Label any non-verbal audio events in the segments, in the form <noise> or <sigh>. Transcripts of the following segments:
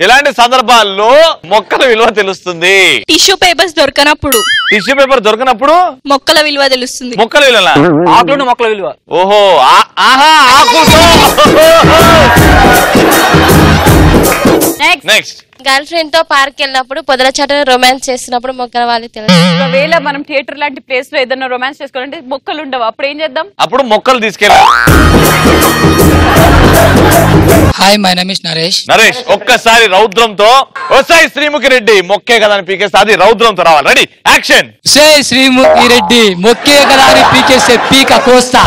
ఇలాంటి సందర్భాల్లో మొక్కల విలువ తెలుస్తుంది. టిష్యూ పేపర్స్ దొరకనప్పుడు. టిష్యూ పేపర్ దొరికినప్పుడు? మొక్కల విలువ తెలుస్తుంది. మొక్కల విలువ ఆకులను మొక్కల విలువ. ఓహో ఆ- ఆహా ఆకుతో నెక్స్ట్ గర్ల్ ఫ్రెండ్తో పార్క్ వెళ్ళినప్పుడు పొదల చాట రొమాన్స్ చేసినప్పుడు మొక్కల వాళ్ళు తెలుసు. ఒకవేళ మనం థియేటర్ లాంటి ప్లేస్లో ఏదైనా రొమాన్స్ చేసుకోవాలంటే మొక్కలు ఉండవు. అప్పుడు ఏం చేద్దాం? అప్పుడు మొక్కలు తీసుకెళ్ళాలి hi my name is Naresh Naresh ఒక్కసారి రౌద్రంతో వస్తాయి శ్రీముఖి రెడ్డి మొక్కే కదా అని పీకేస్తే అది రౌద్రంతో రావాలి. Ready action say Sreemukhi Reddy మొక్కే కదా అని పీకేస్తే పీక కోస్తా.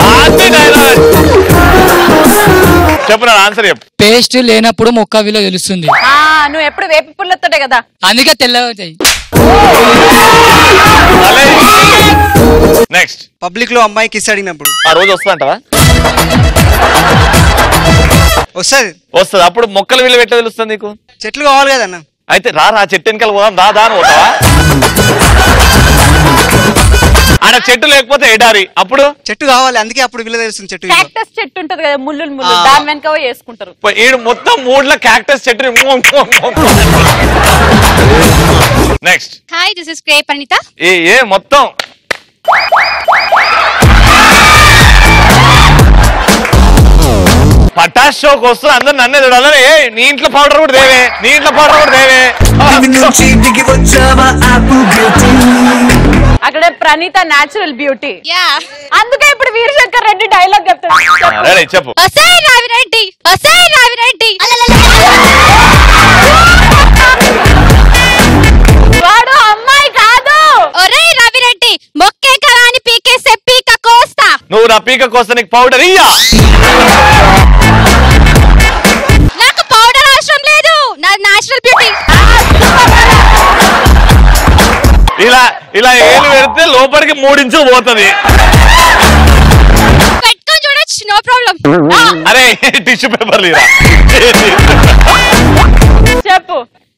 చెప్పు నా ఆన్సర్ చెప్పు. పేస్ట్ లేనప్పుడు మొక్క విలువ తెలుస్తుంది. ఆ నువ్వు ఎప్పుడు వేప పుల్లతోటే కదా? అందుకే తెల్లవుతాయి నెక్స్ట్ పబ్లిక్లో అమ్మాయి కిస్ అడిగినప్పుడు. ఆ రోజు వస్తుందంటవా? వస్తుంది. వస్తుంది. అప్పుడు మొక్కల విలువ ఎట్లా తెలుస్తుంది నీకు? చెట్లు కావాలి కదన్న. అయితే రా రా చెట్టు వెనకాల పోదాం దా దా అని పోతావా? చెట్టు లేకపోతే ఎడారి? అప్పుడు? చెట్టు కావాలి అందుకే అప్పుడు విలువ తెలుస్తుంది చెట్టు విలువ. క్యాక్టస్ చెట్టు ఉంటది కదా ముళ్ళు ముళ్ళు ఆ. దాని వెనక పోయి వేసుకుంటారు. ఈడు మొత్తం మూడ్ల క్యాక్టస్ చెట్టు నెక్స్ట్ హాయ్ దిస్ ఇస్ క్రేప్ అనిత ఏ ఏ మొత్తం. పటాష్ షోకి వస్తూ అందరు నన్నే చూడాలని ఏ నీ ఇంట్లో పౌడర్ కూడా దేవే నీ ఇంట్లో పౌడర్ కూడా దేవే ప్రణీత నేచురల్ బ్యూటీ అందుకే ఇప్పుడు వీరశంకర్ రెడ్డి డైలాగ్ చెప్తాడు. చెప్పు. రావిరెడ్డి రావిరెడ్డి వాడు అమ్మాయి కాదు. ఒరే రావిరెడ్డి మొక్కే కదా అని పీకేసే పీక కోస్తా. నువ్వు నా పీక కోసం నీకు పౌడర్ ఇయ్యా. ఇలా ఇలా ఏలు పెడితే లోపలికి మూడించులు పోతది. పెట్టుకొని చూడొచ్చు నో ప్రాబ్లం అరే టిష్యూ పేపర్ లేదా చెప్పు.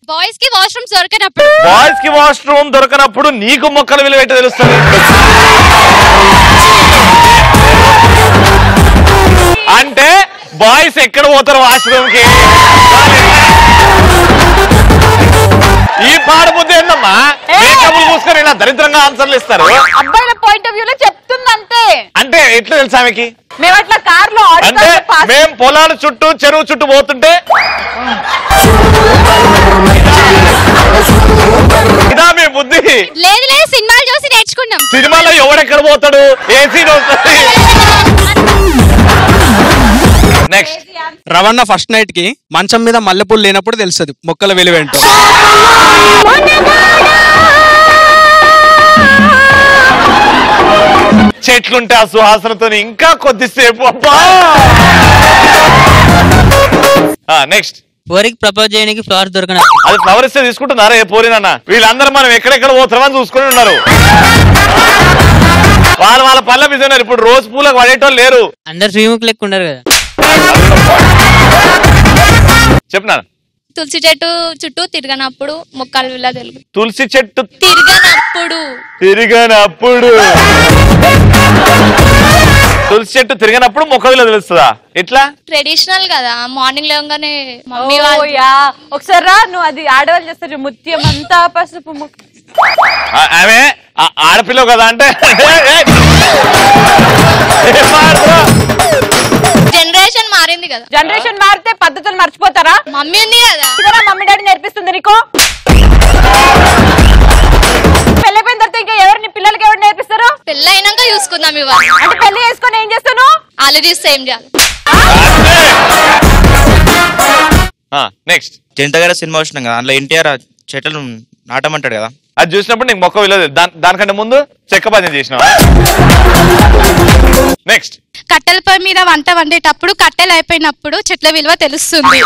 బాయ్స్కి వాష్రూమ్స్ దొరకనప్పుడు. బాయ్స్కి వాష్రూమ్ దొరకనప్పుడు నీకు మొక్కల విలువ ఎట్ట తెలుస్తుంది. అంటే బాయ్స్ ఎక్కడ పోతారు వాష్రూమ్కి? ఈ పాడబుద్ధి ఏందమ్మా? మేకప్లు పూసుకొని ఇలా దరిద్రంగా ఆన్సర్లు ఇస్తారు. అబ్బాయిల పాయింట్ ఆఫ్ వ్యూ లో చెప్తుంది అంతే అంటే ఎట్లా తెలుసా ఆమెకి? మేము అట్లా కార్లో అంటే మేం పొలాల చుట్టూ చెరువు చుట్టూ పోతుంటే ఇదా మీ బుద్ధి. లేదు లేదు సినిమాలు చూసి నేర్చుకున్నాం. సినిమాలో ఎవడెక్కడ పోతాడు? ఏ సీన్ వస్తుంది? నెక్స్ట్ రవణ ఫస్ట్ నైట్కి మంచం మీద మల్లెపూలు లేనప్పుడు తెలుస్తుంది. మొక్కల విలువేంటో చెట్లుంటే ఆ సుహాసనతో ఇంకా కొద్దిసేపు అబ్బా! నెక్స్ట్ పోరికి ప్రపోజ్ చేయడానికి ఫ్లవర్స్ దొరకన అది ఫ్లవర్ ఇస్తే తీసుకుంటున్నారా? ఏ పోరినన్న వీళ్ళందరూ మనం ఎక్కడెక్కడ పోతామని చూసుకుని ఉన్నారు. వాళ్ళ వాళ్ళ పళ్ళ బిజీ ఉన్నారు. ఇప్పుడు రోజు పూలకు పడేటోళ్ళు లేరు. అందరు శ్రీముఖ్ లెక్క ఉండరు కదా. చెప్పినా తులసి చెట్టు చుట్టూ తిరగనప్పుడు మొక్కల విలువ తెలుగు. తులసి చెట్టు తిరగనప్పుడు. తిరిగినప్పుడు. తులసి చెట్టు తిరిగినప్పుడు మొక్కలో తెలుస్తుందా? ఎట్లా? ట్రెడిషనల్ కదా మార్నింగ్ లేవగానే మమ్మీ వాళ్ళు ఒకసారి రా నువ్వు అది ఆడవాళ్ళు చేస్తారు చూడు, ముత్యం అంతా పసుపు ముక్క ఆ- ఆమె ఆ- ఆడపిల్ల కదా అంటే. <laughs> ఏ, ఏ. ఏం మాట్లాడుతున్నావ్? జనరేషన్ మారింది కదా. జనరేషన్ మారితే పద్ధతులు మర్చిపోతారా? మమ్మీ ఉంది కదా. మమ్మీ డాడీ నేర్పిస్తుంది నీకు. పెళ్ళైపోయిన తర్వాత ఇంకా ఎవరిని పిల్లలకి ఎవరు నేర్పిస్తారు? పెళ్ళి అయినాక చూసుకుందాం ఇవన్నీ అంటే పెళ్ళి చేసుకొని ఏం చేస్తాను? చూస్తే ఏం చేయాలి? నెక్స్ట్ జనతా సినిమా వచ్చినాం కదా అందులో ఎన్టీఆర్ చెట్లను నాటమంటాడు కదా. అది చూసినప్పుడు నీకు మొక్క. దాని దానికంటే ముందు చెక్క పద్యం చేసినావా నెక్స్ట్ కట్టెల పొయ్యి మీద వంట వండేటప్పుడు కట్టెలు అయిపోయినప్పుడు చెట్ల విలువ తెలుస్తుంది.